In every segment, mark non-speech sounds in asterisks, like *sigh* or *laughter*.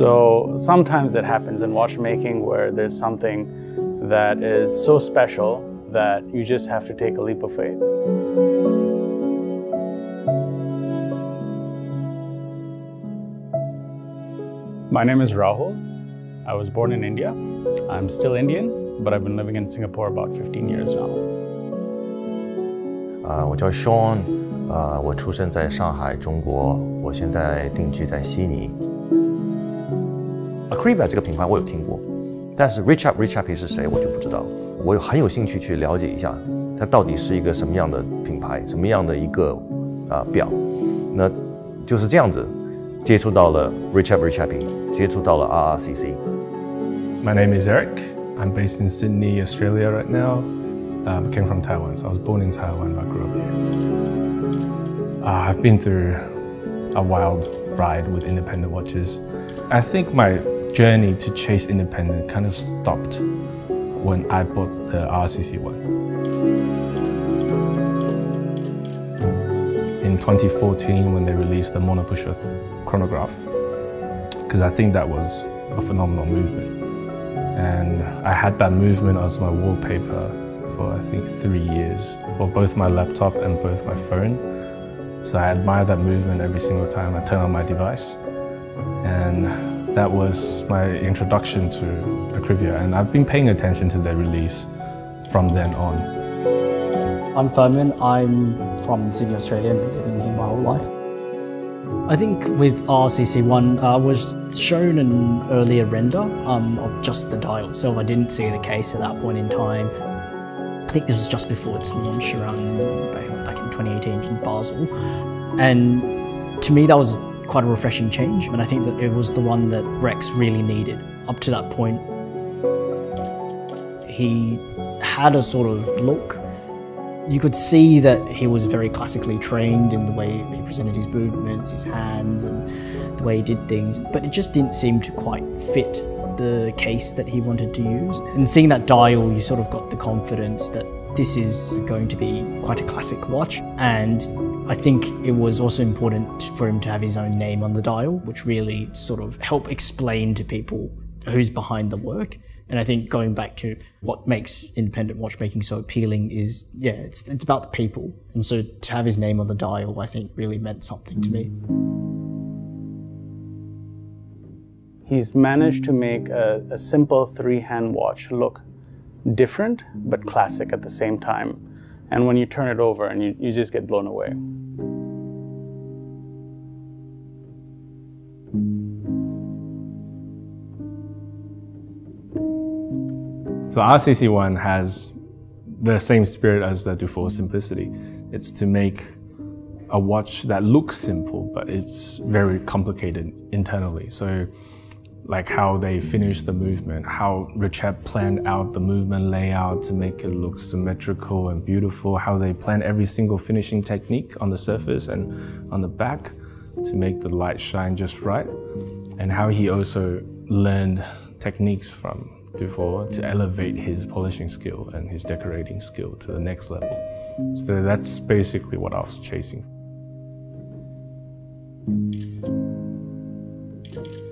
So sometimes it happens in watchmaking where there's something that is so special that you just have to take a leap of faith. My name is Rahul. I was born in India. I'm still Indian, but I've been living in Singapore about 15 years now. 啊，我叫 Sean，啊，我出生在上海，中国，我现在定居在悉尼。 Akrivia 这个品牌我有听过，但是 Rexhep Rexhepi 是谁我就不知道。我很有兴趣去了解一下，它到底是一个什么样的品牌，什么样的一个啊、呃、表。那就是这样子接触到了 Rexhep Rexhepi，接触到了 RRCC。My name is Eric. I'm based in Sydney, Australia right now. Um, came from Taiwan, so I was born in Taiwan but grew up here. Uh, I've been through a wild ride with independent watches. I think my journey to chase independent kind of stopped when I bought the RCC one. In 2014, when they released the Monopusher chronograph, because I think that was a phenomenal movement. And I had that movement as my wallpaper for I think three years for both my laptop and both my phone. So I admire that movement every single time I turn on my device. And that was my introduction to Akrivia and I've been paying attention to their release from then on. I'm Firmin, I'm from Sydney, Australia, and living here my whole life. I think with RCC1, I uh, was shown an earlier render um, of just the dial itself. I didn't see the case at that point in time. I think this was just before its launch around back in 2018 in Basel. And to me, that was quite a refreshing change. And I think that it was the one that Rex really needed. Up to that point, he had a sort of look. You could see that he was very classically trained in the way he presented his movements, his hands, and the way he did things, but it just didn't seem to quite fit the case that he wanted to use. And seeing that dial, you sort of got the confidence that this is going to be quite a classic watch. And I think it was also important for him to have his own name on the dial, which really sort of helped explain to people who's behind the work. And I think going back to what makes independent watchmaking so appealing is, yeah, it's, it's about the people. And so to have his name on the dial, I think really meant something to me. he's managed to make a, a simple three-hand watch look different but classic at the same time. And when you turn it over and you, you just get blown away. So RCC1 has the same spirit as the Dufour Simplicity. It's to make a watch that looks simple, but it's very complicated internally. So like how they finished the movement, how Richard planned out the movement layout to make it look symmetrical and beautiful, how they planned every single finishing technique on the surface and on the back to make the light shine just right, and how he also learned techniques from Dufour to elevate his polishing skill and his decorating skill to the next level. So that's basically what I was chasing.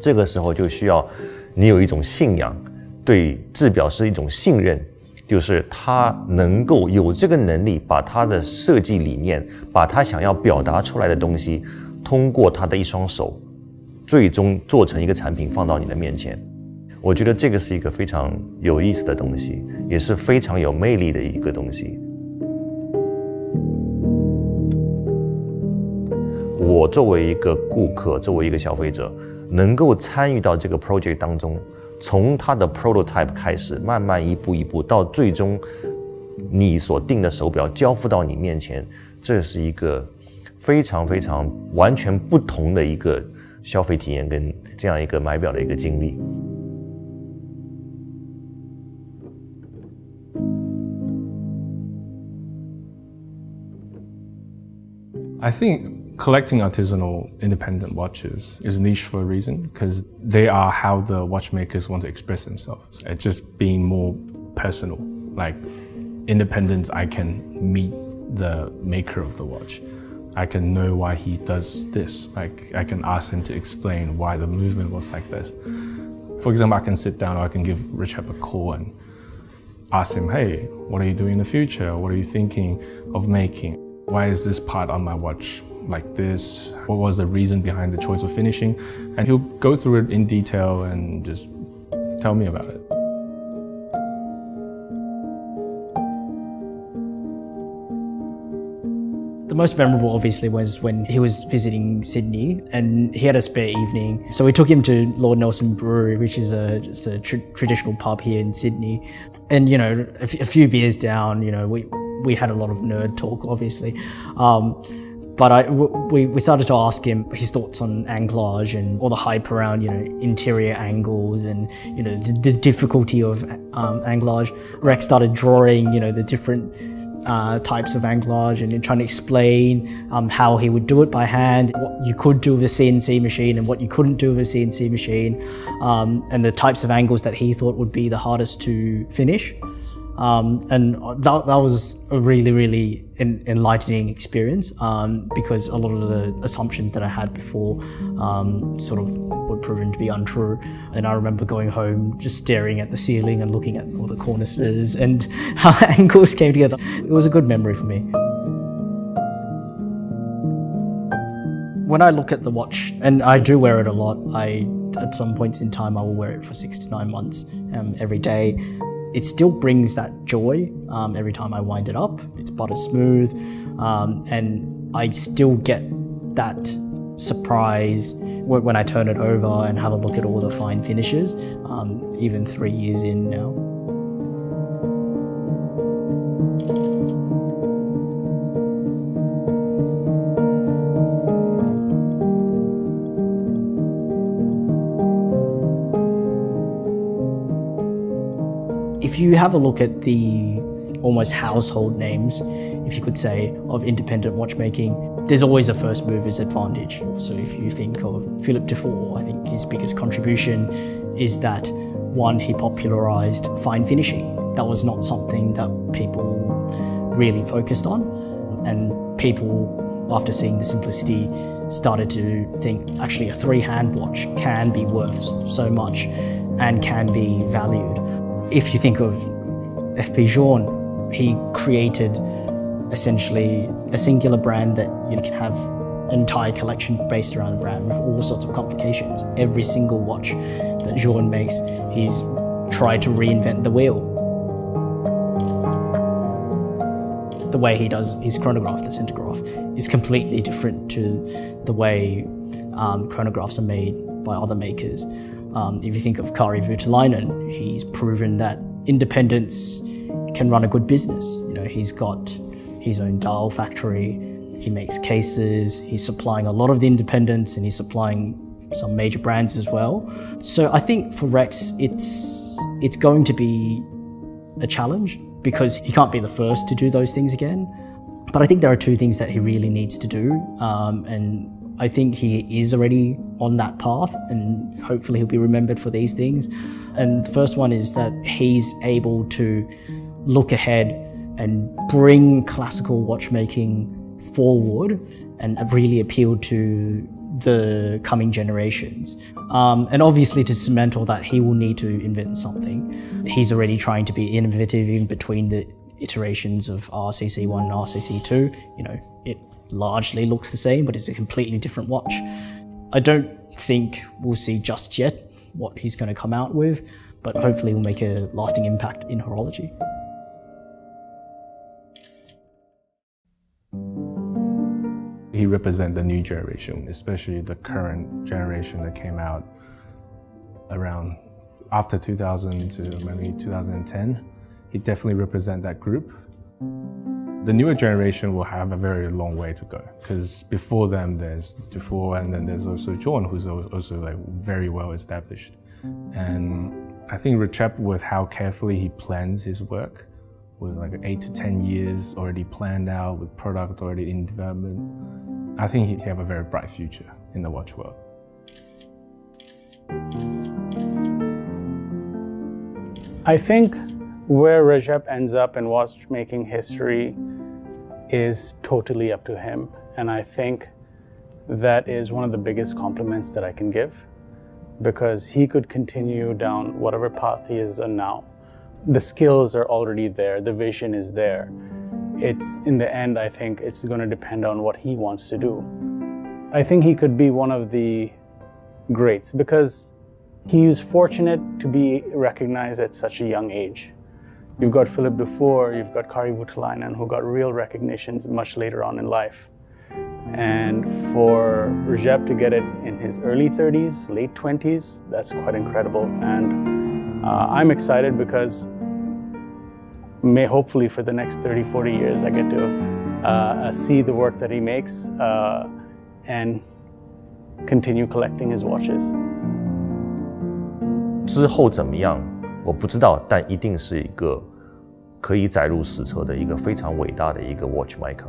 这个时候就需要你有一种信仰，对制表是一种信任，就是他能够有这个能力，把他的设计理念，把他想要表达出来的东西，通过他的一双手，最终做成一个产品放到你的面前。我觉得这个是一个非常有意思的东西，也是非常有魅力的一个东西。我作为一个顾客，作为一个消费者。能够参与到这个 project 当中，从它的 prototype 开始，慢慢一步一步到最终，你所定的手表交付到你面前，这是一个非常非常完全不同的一个消费体验跟这样一个买表的一个经历。I think collecting artisanal independent watches is niche for a reason because they are how the watchmakers want to express themselves. It's just being more personal. Like independence, I can meet the maker of the watch. I can know why he does this. Like I can ask him to explain why the movement was like this. For example, I can sit down or I can give Richard a call and ask him, hey, what are you doing in the future? What are you thinking of making? Why is this part on my watch like this? What was the reason behind the choice of finishing? And he'll go through it in detail and just tell me about it. The most memorable, obviously, was when he was visiting Sydney and he had a spare evening. So we took him to Lord Nelson Brewery, which is a, just a tr traditional pub here in Sydney. And, you know, a, few beers down, you know, we, we had a lot of nerd talk, obviously. Um, but I, we, we started to ask him his thoughts on anglage and all the hype around, you know, interior angles and, you know, the, difficulty of um, anglage. Rex started drawing, you know, the different uh, types of anglage and trying to explain um, how he would do it by hand, what you could do with a CNC machine and what you couldn't do with a CNC machine, um, and the types of angles that he thought would be the hardest to finish. Um, and that, that was a really, really enlightening experience um, because a lot of the assumptions that I had before um, sort of were proven to be untrue. And I remember going home just staring at the ceiling and looking at all the cornices and *laughs* how angles came together. It was a good memory for me. When I look at the watch, and I do wear it a lot, I at some points in time I will wear it for six to nine months um, every day it still brings that joy um, every time I wind it up. It's butter smooth, um, and I still get that surprise when I turn it over and have a look at all the fine finishes, um, even three years in now. If you have a look at the almost household names, if you could say, of independent watchmaking, there's always a first mover's advantage. So if you think of Philip Dufour, I think his biggest contribution is that one, he popularized fine finishing. That was not something that people really focused on. And people, after seeing the simplicity, started to think actually a three hand watch can be worth so much and can be valued. If you think of FP Journe, he created essentially a singular brand that you can have an entire collection based around a brand with all sorts of complications. Every single watch that Journe makes, he's tried to reinvent the wheel. The way he does his chronograph, the Centigraph, is completely different to the way um, chronographs are made by other makers. Um, if you think of Kari Voutilainen, he's proven that independence can run a good business. You know, he's got his own dial factory, he makes cases, he's supplying a lot of the independents and he's supplying some major brands as well. So I think for Rex, it's it's going to be a challenge because he can't be the first to do those things again. But I think there are two things that he really needs to do, um, and I think he is already on that path and hopefully he'll be remembered for these things. And the first one is that he's able to look ahead and bring classical watchmaking forward and really appeal to the coming generations. Um, and obviously to cement all that, he will need to invent something. He's already trying to be innovative in between the iterations of RCC1 and RCC2. You know, it largely looks the same, but it's a completely different watch. I don't think we'll see just yet what he's going to come out with, but hopefully will make a lasting impact in horology. He represents the new generation, especially the current generation that came out around after 2000 to maybe 2010. He definitely represents that group. The newer generation will have a very long way to go because before them there's Dufour and then there's also Journe who's also like very well established. And I think Rexhep with how carefully he plans his work with like eight to 10 years already planned out with product already in development, I think he have a very bright future in the watch world. I think where Rexhep ends up in watchmaking history is totally up to him. And I think that is one of the biggest compliments that I can give because he could continue down whatever path he is on now. The skills are already there, the vision is there. It's in the end, I think it's going to depend on what he wants to do. I think he could be one of the greats because he was fortunate to be recognized at such a young age. You've got Philip Dufour, you've got Kari Voutilainen, who got real recognitions much later on in life. And for Rexhep to get it in his early 30s, late 20s, that's quite incredible. And uh, I'm excited because may hopefully for the next 30, 40 years, I get to uh, uh see the work that he makes uh, and continue collecting his watches. 之后怎么样，我不知道，但一定是一个可以载入史册的一个非常伟大的一个 watchmaker。